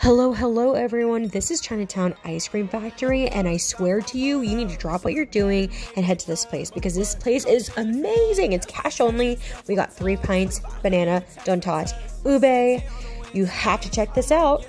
Hello, hello, everyone. This is Chinatown Ice Cream Factory, and I swear to you, you need to drop what you're doing and head to this place because this place is amazing. It's cash only. We got three pints, banana, donut, ube. You have to check this out.